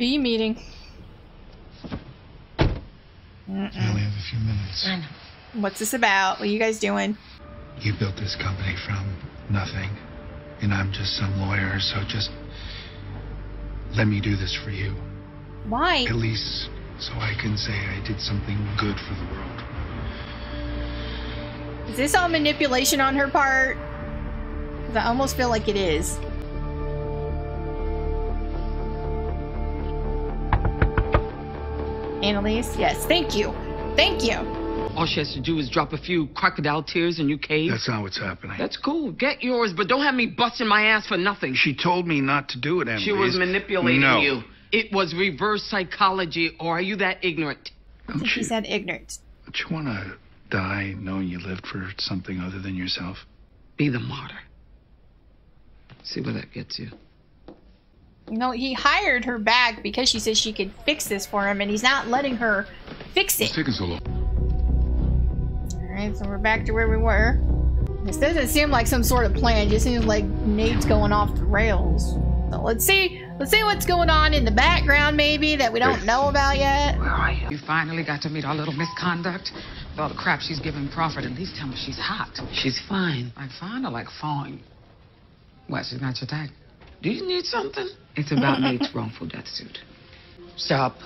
Who you meeting? We only have a few minutes. I know. What's this about? What are you guys doing? You built this company from nothing, and I'm just some lawyer, so just let me do this for you. Why? At least so I can say I did something good for the world. Is this all manipulation on her part? I almost feel like it is. Annalise, yes, thank you. Thank you. All she has to do is drop a few crocodile tears and you cave. That's not what's happening. That's cool. Get yours, but don't have me busting my ass for nothing. She told me not to do it, Annalise. She was manipulating no. you. It was reverse psychology, or are you that ignorant? I Don't think you, said ignorant. don't you want to die knowing you lived for something other than yourself? Be the martyr. See where that gets you. You know, he hired her back because she said she could fix this for him, and he's not letting her fix it. It's taking so long? Alright, so we're back to where we were. This doesn't seem like some sort of plan, it just seems like Nate's going off the rails. So let's see let's see what's going on in the background maybe that we don't know about yet. Where are you? You finally got to meet our little misconduct. With all the crap she's giving Crawford, at least tell me she's hot. She's fine. I find her like fine. What, she's not your type? Do you need something? It's about Nate's wrongful death suit. Stop.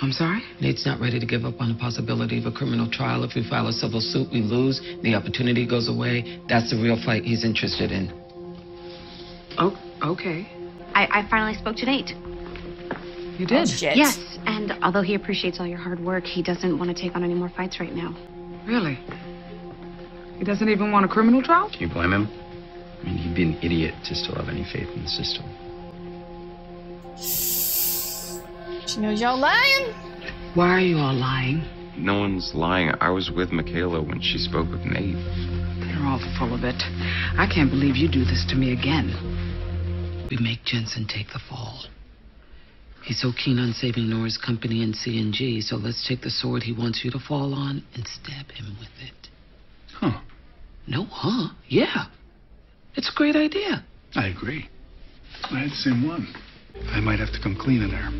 I'm sorry? Nate's not ready to give up on the possibility of a criminal trial. If we file a civil suit, we lose. The opportunity goes away. That's the real fight he's interested in. Oh, okay. I, I finally spoke to Nate. You Oh, did? shit. Yes, and although he appreciates all your hard work, he doesn't want to take on any more fights right now. Really? He doesn't even want a criminal trial? Can you blame him? I mean, he'd be an idiot to still have any faith in the system. She knows y'all lying. Why are you all lying? No one's lying. I was with Michaela when she spoke with Nate. They're all full of it. I can't believe you do this to me again. We make Jensen take the fall. He's so keen on saving Nora's company and CNG, so let's take the sword he wants you to fall on and stab him with it. Huh. No, huh? Yeah. It's a great idea. I agree. I had the same one. I might have to come clean in there.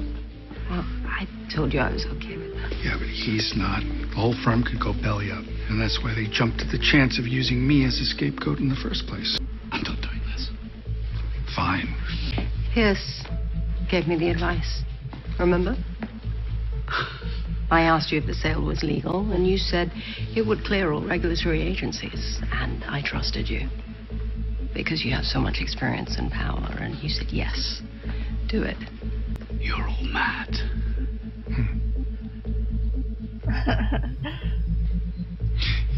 Well, I told you I was okay with that. Yeah, but he's not. The whole firm could go belly up. And that's why they jumped at the chance of using me as a scapegoat in the first place. I'm not doing this. Fine. Pierce gave me the advice. Remember? I asked you if the sale was legal, and you said it would clear all regulatory agencies. And I trusted you. Because you have so much experience and power, and you said yes. Do it. You're all mad. Hmm.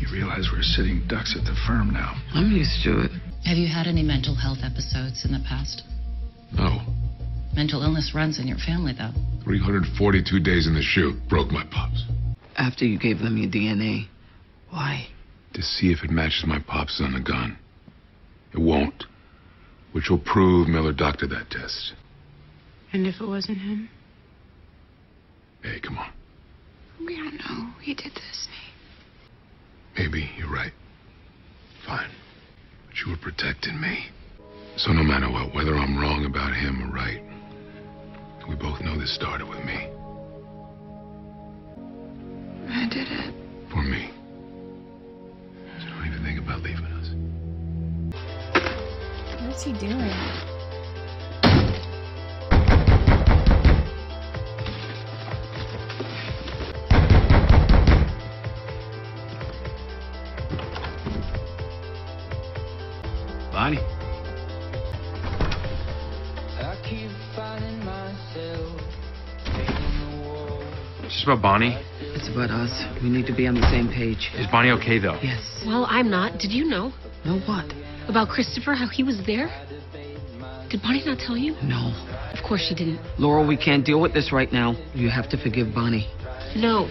you realize we're sitting ducks at the firm now. I'm used to it. Have you had any mental health episodes in the past? No. Mental illness runs in your family, though. 342 days in the chute broke my pops. After you gave them your DNA. Why? To see if it matches my pops on the gun. It won't. Which will prove Miller doctored that test. And if it wasn't him? Hey, come on. We don't know. He did this. Maybe you're right. Fine. But you were protecting me. So no matter what, whether I'm wrong about him or right, we both know this started with me. I did it. For me. What's he doing? Bonnie. Is this about Bonnie? It's about us. We need to be on the same page. Is Bonnie okay, though? Yes. Well, I'm not. Did you know Know what? About Christopher, how he was there? Did Bonnie not tell you? No. Of course she didn't. Laurel, we can't deal with this right now. You have to forgive Bonnie. No.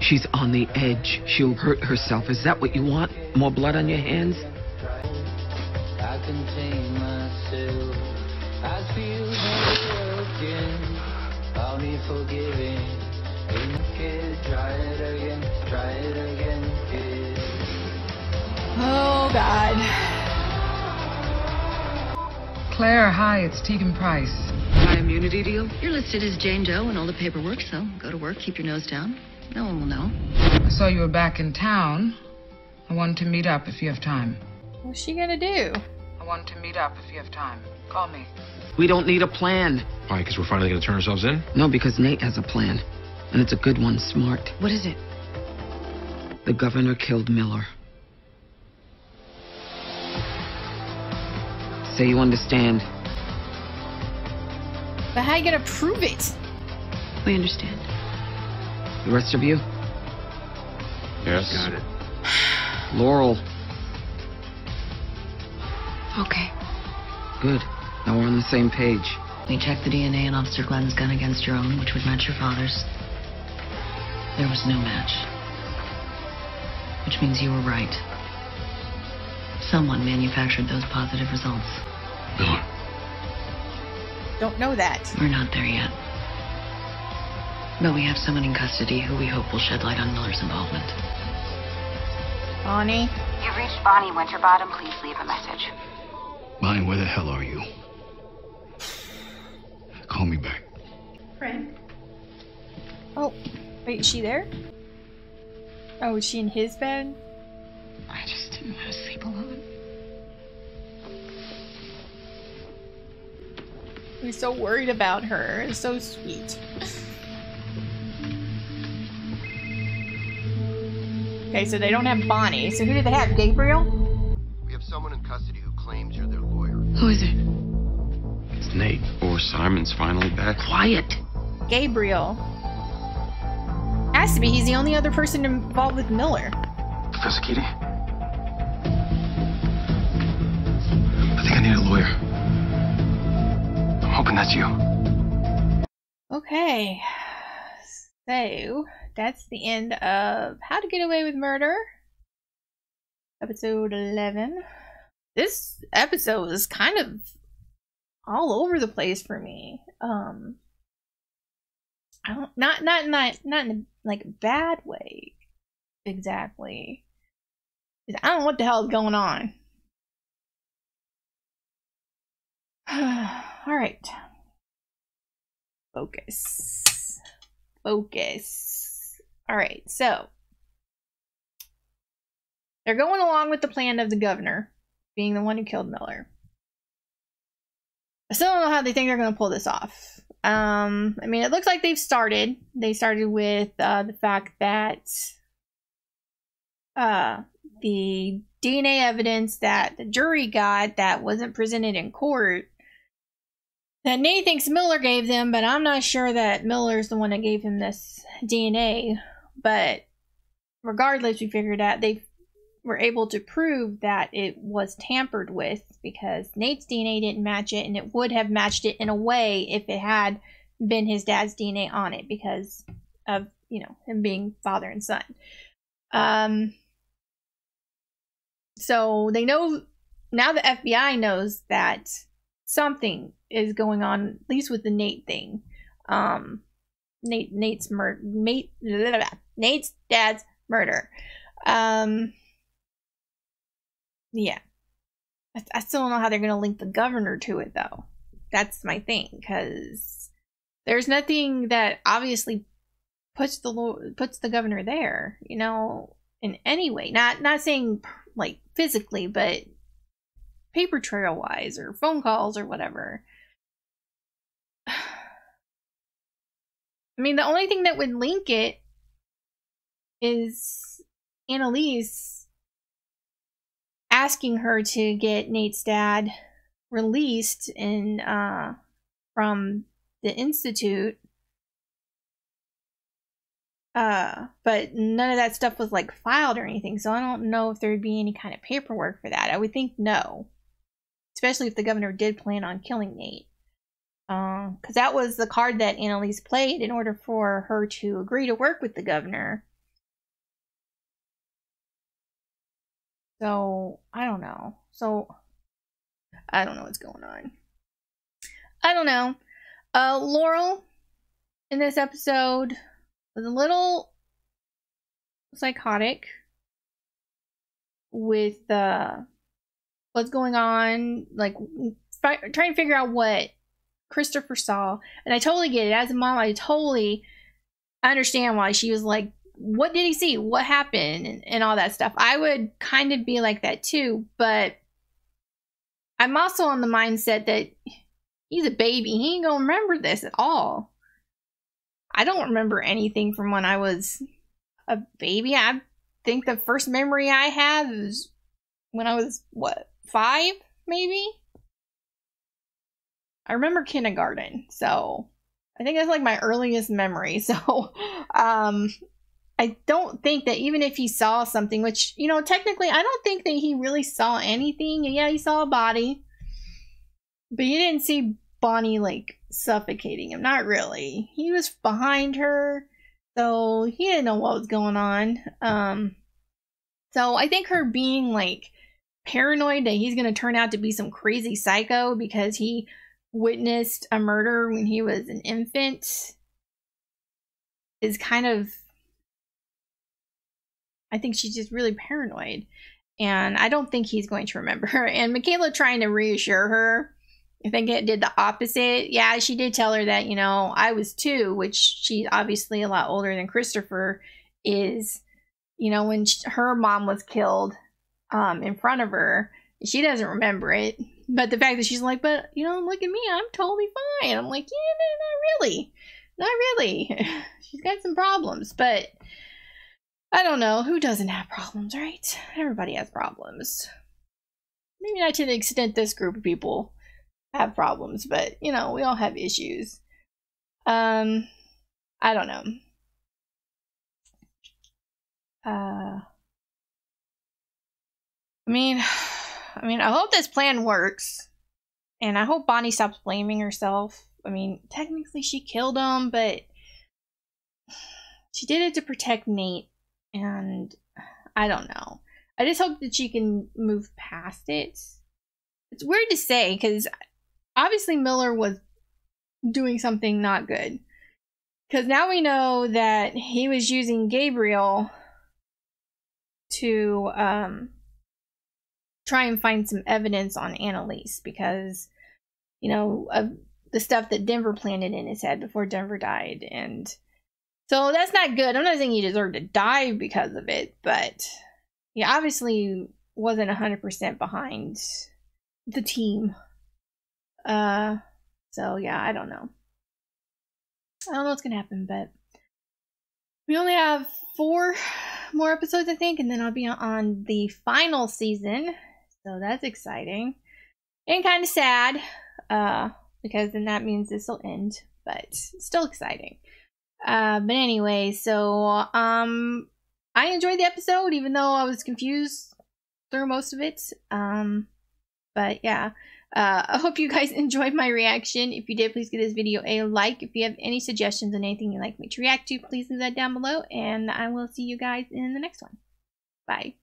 She's on the edge. She'll hurt herself. Is that what you want? More blood on your hands? Oh god. Claire, hi, it's Tegan Price. My immunity deal? You're listed as Jane Doe in all the paperwork, so go to work, keep your nose down. No one will know. I saw you were back in town. I wanted to meet up if you have time. What's she gonna do? I wanted to meet up if you have time. Call me. We don't need a plan. Why? Because we're finally going to turn ourselves in? No, because Nate has a plan. And it's a good one, smart. What is it? The governor killed Miller. Say you understand. But how are you gonna prove it? We understand. The rest of you? Yes. Got it. Laurel. Okay. Good. Now we're on the same page. We checked the DNA in Officer Glenn's gun against your own, which would match your father's. There was no match. Which means you were right. Someone manufactured those positive results. Miller. Don't know that. We're not there yet. But we have someone in custody who we hope will shed light on Miller's involvement. Bonnie. You've reached Bonnie Winterbottom. Please leave a message. Bonnie, where the hell are you? Call me back. Frank. Oh, wait, is she there? Oh, is she in his bed? I He's so worried about her. It's so sweet. okay, so they don't have Bonnie. So who do they have? Gabriel? We have someone in custody who claims you're their lawyer. Who is it? It's Nate. Or Simon's finally back. Quiet! Gabriel. Has to be. He's the only other person involved with Miller. Professor Keating? I think I need a lawyer. I'm hoping that's you. Okay. So, that's the end of How to Get Away with Murder. Episode 11. This episode is kind of all over the place for me. Um I don't not not not not in a like bad way exactly. I don't know what the hell is going on. all right. Focus. Focus. All right. So, they're going along with the plan of the governor being the one who killed Miller. I still don't know how they think they're going to pull this off. Um, I mean, it looks like they've started. They started with uh, the fact that uh, the DNA evidence that the jury got that wasn't presented in court that Nate thinks Miller gave them, but I'm not sure that Miller's the one that gave him this DNA. But regardless, we figured out they were able to prove that it was tampered with because Nate's DNA didn't match it, and it would have matched it in a way if it had been his dad's DNA on it because of you know him being father and son. Um. So they know now. The FBI knows that something is going on, at least with the Nate thing. Um, Nate Nate's murder, Nate, Nate's dad's murder. Um, yeah, I, I still don't know how they're gonna link the governor to it though. That's my thing because there's nothing that obviously puts the puts the governor there, you know, in any way. Not not saying like physically, but paper trail wise or phone calls or whatever. I mean, the only thing that would link it is Annalise asking her to get Nate's dad released in uh from the institute. Uh, but none of that stuff was like filed or anything, so I don't know if there would be any kind of paperwork for that. I would think no, especially if the governor did plan on killing Nate because uh, that was the card that Annalise played in order for her to agree to work with the governor. So I don't know. So I don't know what's going on. I don't know. Uh, Laurel in this episode was a little psychotic with uh, what's going on, like fi- trying to figure out what Christopher saw, and I totally get it. As a mom, I totally understand why she was like, "What did he see? What happened?" and, and all that stuff. I would kind of be like that too, but I'm also on the mindset that he's a baby. He ain't gonna remember this at all. I don't remember anything from when I was a baby. I think the first memory I have is when I was what five, maybe. I remember kindergarten, so I think that's like my earliest memory. So, um, I don't think that even if he saw something, which you know, technically, I don't think that he really saw anything. Yeah, he saw a body, but he didn't see Bonnie like suffocating him. Not really. He was behind her, so he didn't know what was going on. Um, so I think her being like paranoid that he's going to turn out to be some crazy psycho because he witnessed a murder when he was an infant is kind of I think she's just really paranoid. And I don't think he's going to remember her. And Michaela trying to reassure her, I think it did the opposite. Yeah, she did tell her that, you know, I was two, which she's obviously a lot older than Christopher is. You know, when she, her mom was killed um, in front of her, she doesn't remember it. But the fact that she's like, but, you know, look at me, I'm totally fine. I'm like, yeah, no, not really. Not really. she's got some problems, but I don't know. Who doesn't have problems, right? Everybody has problems. Maybe not to the extent this group of people have problems, but you know, we all have issues. Um, I don't know. Uh, I mean, I mean, I hope this plan works, and I hope Bonnie stops blaming herself. I mean, technically she killed him, but she did it to protect Nate, and I don't know. I just hope that she can move past it. It's weird to say because obviously Miller was doing something not good. Because now we know that he was using Gabriel to um, try and find some evidence on Annalise because, you know, of the stuff that Denver planted in his head before Denver died. And so that's not good. I'm not saying he deserved to die because of it, but he obviously wasn't 100% behind the team. Uh, so yeah, I don't know. I don't know what's gonna happen, but we only have four more episodes, I think, and then I'll be on the final season. So that's exciting and kind of sad, uh, because then that means this will end, but still exciting. Uh, but anyway, so um, I enjoyed the episode, even though I was confused through most of it. Um, but yeah. Uh, I hope you guys enjoyed my reaction. If you did, please give this video a like. If you have any suggestions on anything you'd like me to react to, please leave that down below. And I will see you guys in the next one. Bye.